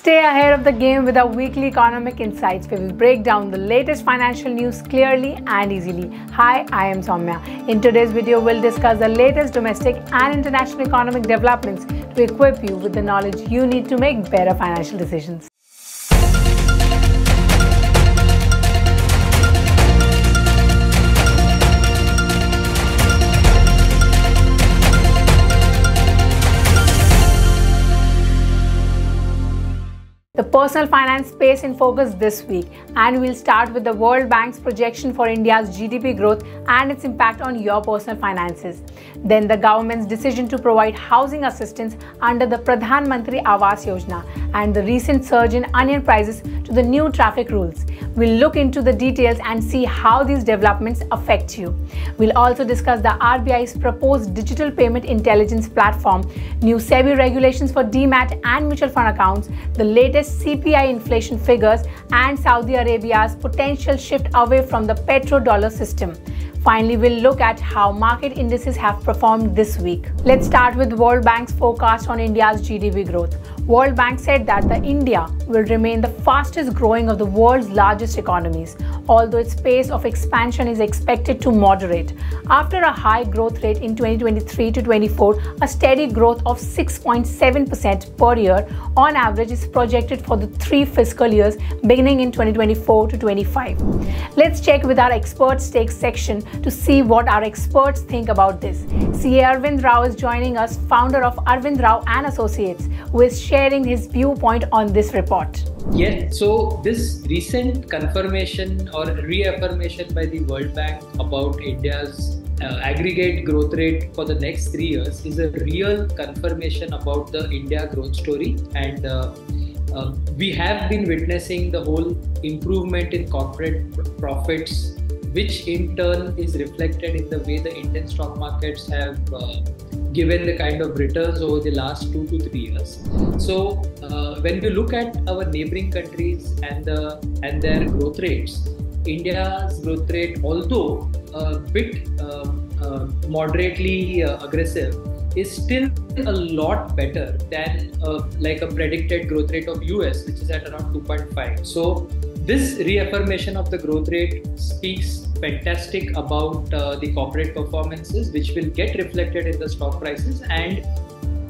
Stay ahead of the game with our weekly economic insights where we break down the latest financial news clearly and easily. Hi, I am Soumya. In today's video, we'll discuss the latest domestic and international economic developments to equip you with the knowledge you need to make better financial decisions. Personal finance space in focus this week, and we'll start with the World Bank's projection for India's GDP growth and its impact on your personal finances. Then, the government's decision to provide housing assistance under the Pradhan Mantri Awas Yojana and the recent surge in onion prices to the new traffic rules. We'll look into the details and see how these developments affect you. We'll also discuss the RBI's proposed digital payment intelligence platform, new SEBI regulations for demat and mutual fund accounts, the latest CPI inflation figures, and Saudi Arabia's potential shift away from the petrodollar system. Finally, we'll look at how market indices have performed this week. Let's start with World Bank's forecast on India's GDP growth. World Bank said that the India will remain the fastest growing of the world's largest economies, although its pace of expansion is expected to moderate. After a high growth rate in 2023 to 24, a steady growth of 6.7% per year on average is projected for the three fiscal years beginning in 2024 to 25. Let's check with our experts stakes section to see what our experts think about this. CA Arvind Rao is joining us, founder of Arvind Rao and Associates, who is sharing sharing his viewpoint on this report. Yes, so this recent confirmation or reaffirmation by the World Bank about India's uh, aggregate growth rate for the next three years is a real confirmation about the India growth story and uh, uh, we have been witnessing the whole improvement in corporate profits which in turn is reflected in the way the Indian stock markets have uh, given the kind of returns over the last two to three years. So uh, when we look at our neighboring countries and the and their growth rates, India's growth rate, although a bit uh, uh, moderately uh, aggressive, is still a lot better than uh, like a predicted growth rate of US, which is at around 2.5. So this reaffirmation of the growth rate speaks fantastic about uh, the corporate performances, which will get reflected in the stock prices. And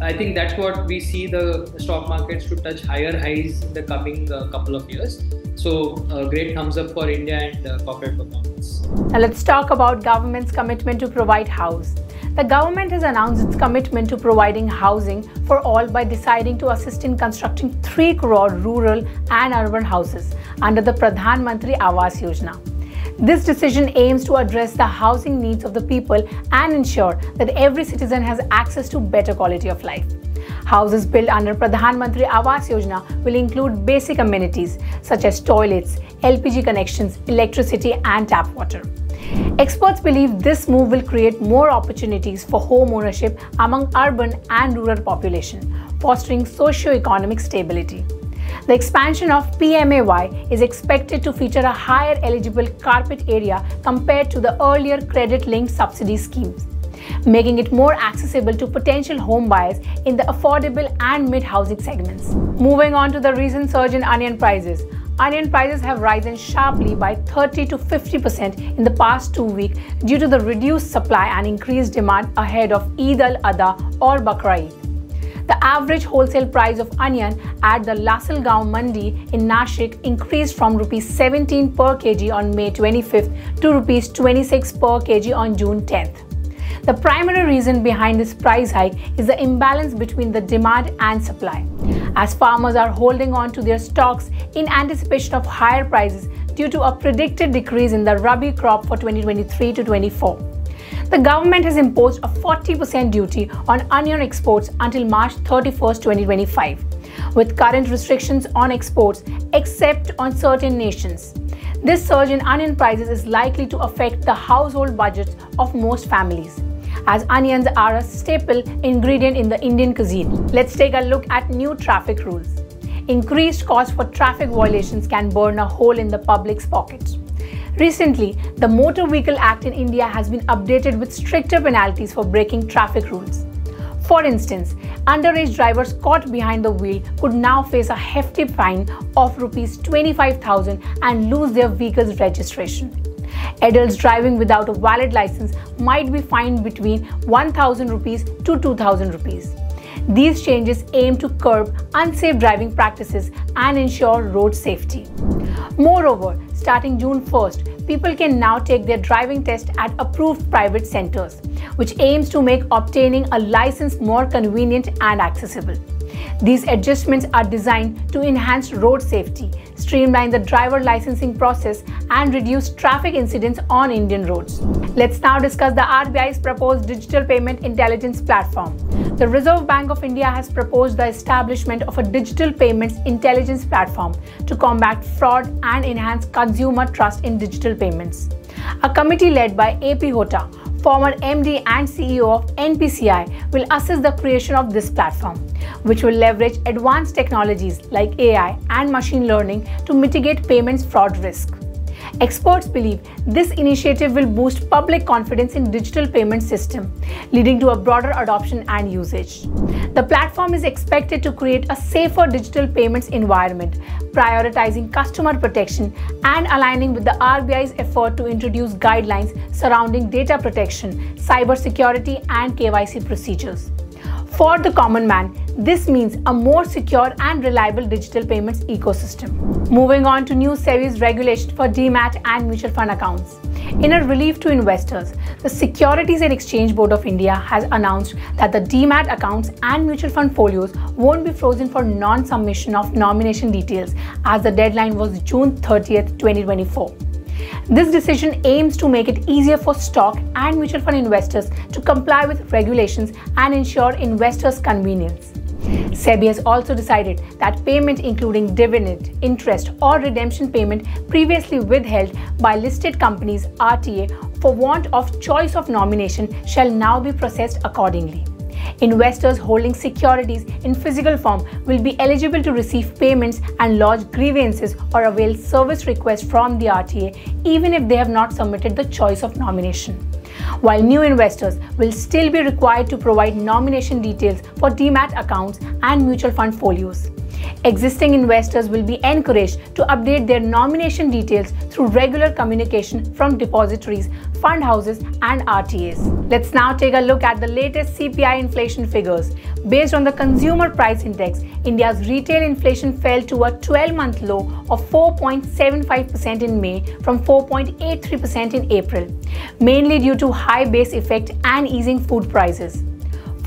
I think that's what we see the stock markets to touch higher highs in the coming uh, couple of years. So, uh, great thumbs up for India and uh, corporate performance. Now, let's talk about government's commitment to provide house. The government has announced its commitment to providing housing for all by deciding to assist in constructing 3 crore rural and urban houses under the Pradhan Mantri Awas Yojana. This decision aims to address the housing needs of the people and ensure that every citizen has access to better quality of life. Houses built under Pradhan Mantri Awas Yojana will include basic amenities such as toilets, LPG connections, electricity and tap water. Experts believe this move will create more opportunities for home ownership among urban and rural population, fostering socio-economic stability. The expansion of PMAY is expected to feature a higher eligible carpet area compared to the earlier credit-linked subsidy schemes, making it more accessible to potential home buyers in the affordable and mid-housing segments. Moving on to the recent surge in onion prices, onion prices have risen sharply by 30 to 50% in the past two weeks due to the reduced supply and increased demand ahead of Eid al-Adha or Bakra. The average wholesale price of onion at the Lasalgaon Mandi in Nashik increased from rupees 17 per kg on May 25th to rupees 26 per kg on June 10th. The primary reason behind this price hike is the imbalance between the demand and supply, as farmers are holding on to their stocks in anticipation of higher prices due to a predicted decrease in the Rabi crop for 2023 to 24 the government has imposed a 40% duty on onion exports until March 31, 2025, with current restrictions on exports except on certain nations. This surge in onion prices is likely to affect the household budgets of most families, as onions are a staple ingredient in the Indian cuisine. Let's take a look at new traffic rules. Increased costs for traffic violations can burn a hole in the public's pockets. Recently, the Motor Vehicle Act in India has been updated with stricter penalties for breaking traffic rules. For instance, underage drivers caught behind the wheel could now face a hefty fine of rupees 25,000 and lose their vehicle's registration. Adults driving without a valid license might be fined between 1000 rupees to 2000 rupees. These changes aim to curb unsafe driving practices and ensure road safety. Moreover, starting June 1st, people can now take their driving test at approved private centers, which aims to make obtaining a license more convenient and accessible. These adjustments are designed to enhance road safety, streamline the driver licensing process, and reduce traffic incidents on Indian roads. Let's now discuss the RBI's proposed digital payment intelligence platform. The Reserve Bank of India has proposed the establishment of a digital payments intelligence platform to combat fraud and enhance consumer trust in digital payments. A committee led by AP Hota former MD and CEO of NPCI, will assist the creation of this platform, which will leverage advanced technologies like AI and machine learning to mitigate payments fraud risk. Experts believe this initiative will boost public confidence in digital payment system, leading to a broader adoption and usage. The platform is expected to create a safer digital payments environment, prioritizing customer protection and aligning with the RBI's effort to introduce guidelines surrounding data protection, cybersecurity and KYC procedures. For the common man, this means a more secure and reliable digital payments ecosystem. Moving on to new SEBI's regulation for demat and mutual fund accounts. In a relief to investors, the Securities and Exchange Board of India has announced that the demat accounts and mutual fund folios won't be frozen for non-submission of nomination details as the deadline was June 30th, 2024. This decision aims to make it easier for stock and mutual fund investors to comply with regulations and ensure investors' convenience. SEBI has also decided that payment including dividend, interest or redemption payment previously withheld by listed companies RTA for want of choice of nomination shall now be processed accordingly. Investors holding securities in physical form will be eligible to receive payments and lodge grievances or avail service requests from the RTA even if they have not submitted the choice of nomination. While new investors will still be required to provide nomination details for demat accounts and mutual fund folios. Existing investors will be encouraged to update their nomination details through regular communication from depositories, fund houses, and RTAs. Let's now take a look at the latest CPI inflation figures. Based on the Consumer Price Index, India's retail inflation fell to a 12 month low of 4.75% in May from 4.83% in April, mainly due to high base effect and easing food prices.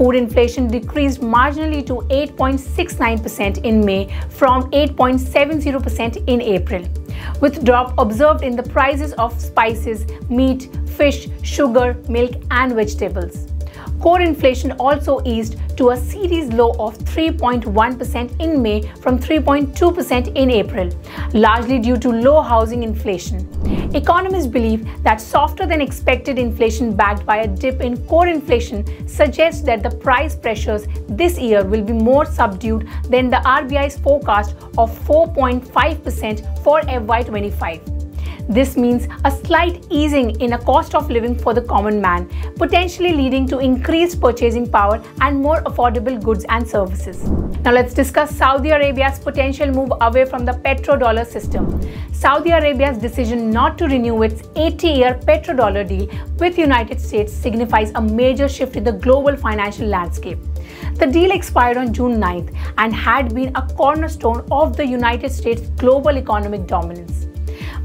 Food inflation decreased marginally to 8.69% in May from 8.70% in April, with drop observed in the prices of spices, meat, fish, sugar, milk and vegetables. Core inflation also eased to a series low of 3.1% in May from 3.2% in April, largely due to low housing inflation. Economists believe that softer than expected inflation backed by a dip in core inflation suggests that the price pressures this year will be more subdued than the RBI's forecast of 4.5% for FY25. This means a slight easing in a cost of living for the common man, potentially leading to increased purchasing power and more affordable goods and services. Now let's discuss Saudi Arabia's potential move away from the petrodollar system. Saudi Arabia's decision not to renew its 80-year petrodollar deal with the United States signifies a major shift in the global financial landscape. The deal expired on June 9th and had been a cornerstone of the United States' global economic dominance.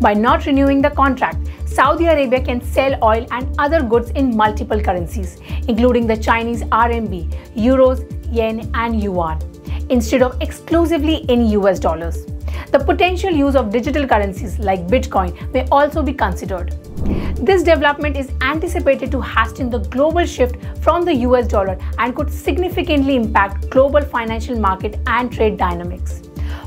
By not renewing the contract, Saudi Arabia can sell oil and other goods in multiple currencies, including the Chinese RMB, euros, yen, and yuan, instead of exclusively in US dollars. The potential use of digital currencies like Bitcoin may also be considered. This development is anticipated to hasten the global shift from the US dollar and could significantly impact global financial market and trade dynamics.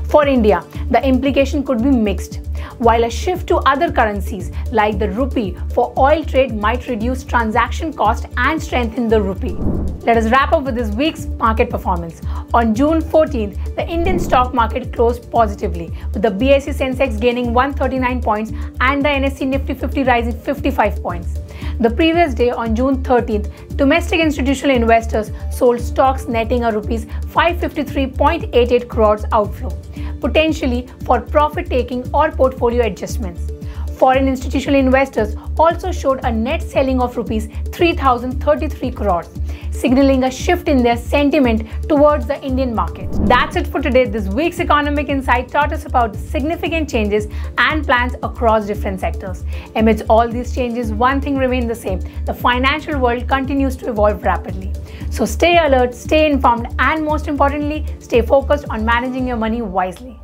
For India, the implication could be mixed. While a shift to other currencies like the rupee for oil trade might reduce transaction cost and strengthen the rupee. Let us wrap up with this week's market performance. On June 14th, the Indian stock market closed positively, with the BSE Sensex gaining 139 points and the NSE Nifty 50 rising 55 points. The previous day, on June 13th, domestic institutional investors sold stocks netting a rupees 553.88 crores outflow, potentially for profit taking or portfolio adjustments. Foreign institutional investors also showed a net selling of rupees 3033 crores, signaling a shift in their sentiment towards the Indian market. That's it for today. This week's Economic Insight taught us about significant changes and plans across different sectors. Amidst all these changes, one thing remained the same the financial world continues to evolve rapidly. So stay alert, stay informed, and most importantly, stay focused on managing your money wisely.